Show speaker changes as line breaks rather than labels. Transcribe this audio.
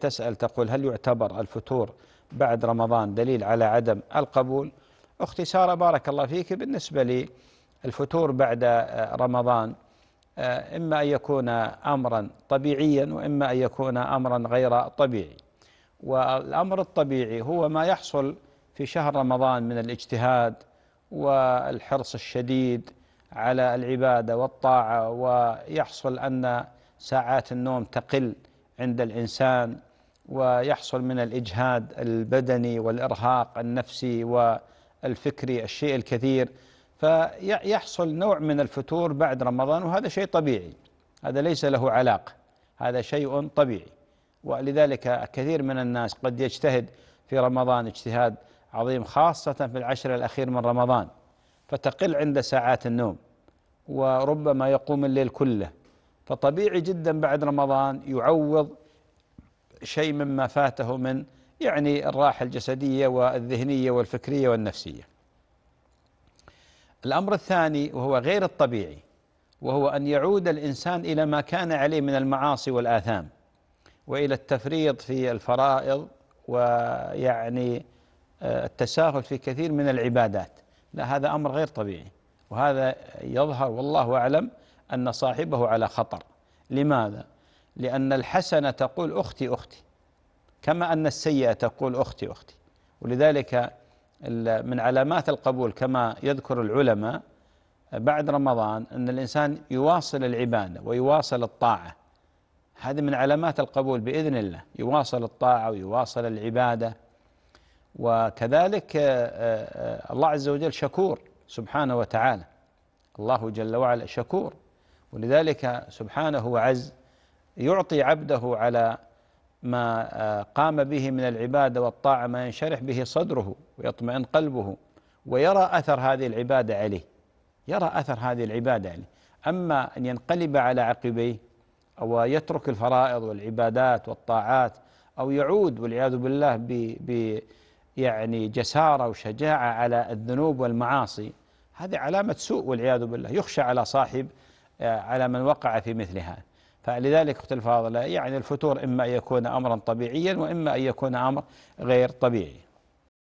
تسأل تقول هل يعتبر الفتور بعد رمضان دليل على عدم القبول؟ أختي سارة بارك الله فيك بالنسبة لي الفتور بعد رمضان إما أن يكون أمرا طبيعيا وإما أن يكون أمرا غير طبيعي. والأمر الطبيعي هو ما يحصل في شهر رمضان من الاجتهاد والحرص الشديد على العبادة والطاعة ويحصل أن ساعات النوم تقل عند الإنسان. ويحصل من الإجهاد البدني والإرهاق النفسي والفكري الشيء الكثير فيحصل نوع من الفتور بعد رمضان وهذا شيء طبيعي هذا ليس له علاقة هذا شيء طبيعي. ولذلك كثير من الناس قد يجتهد في رمضان اجتهاد عظيم خاصة في العشر الأخير من رمضان فتقل عند ساعات النوم وربما يقوم الليل كله. فطبيعي جدا بعد رمضان يعوض شيء مما فاته من يعني الراحة الجسدية والذهنية والفكرية والنفسية. الأمر الثاني وهو غير الطبيعي وهو أن يعود الإنسان إلى ما كان عليه من المعاصي والآثام وإلى التفريط في الفرائض ويعني آه، التساهل في كثير من العبادات. لا هذا أمر غير طبيعي وهذا يظهر والله أعلم أن صاحبه على خطر. لماذا؟ لأن الحسنة تقول أختي أختي. كما أن السيئة تقول أختي أختي. ولذلك من علامات القبول كما يذكر العلماء بعد رمضان أن الإنسان يواصل العبادة ويواصل الطاعة. هذه من علامات القبول بإذن الله. يواصل الطاعة ويواصل العبادة. وكذلك آه، آه، الله عز وجل شكور سبحانه وتعالى. الله جل وعلا شكور. ولذلك سبحانه وعز يعطي عبده على ما آه، قام به من العبادة والطاعة ما ينشرح به صدره ويطمئن قلبه ويرى أثر هذه العبادة عليه. يرى أثر هذه العبادة عليه. أما أن ينقلب على عقبيه أو يترك الفرائض والعبادات والطاعات أو يعود والعياذ بالله ب, ب يعني جسارة وشجاعة على الذنوب والمعاصي هذه علامة سوء والعياذ بالله. يخشى على صاحب آه، على من وقع في مثل هذا. فلذلك أخت الفاضلة يعني الفتور إما أن يكون امرا طبيعيا وإما أن يكون أمر غير طبيعي.